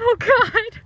Oh God.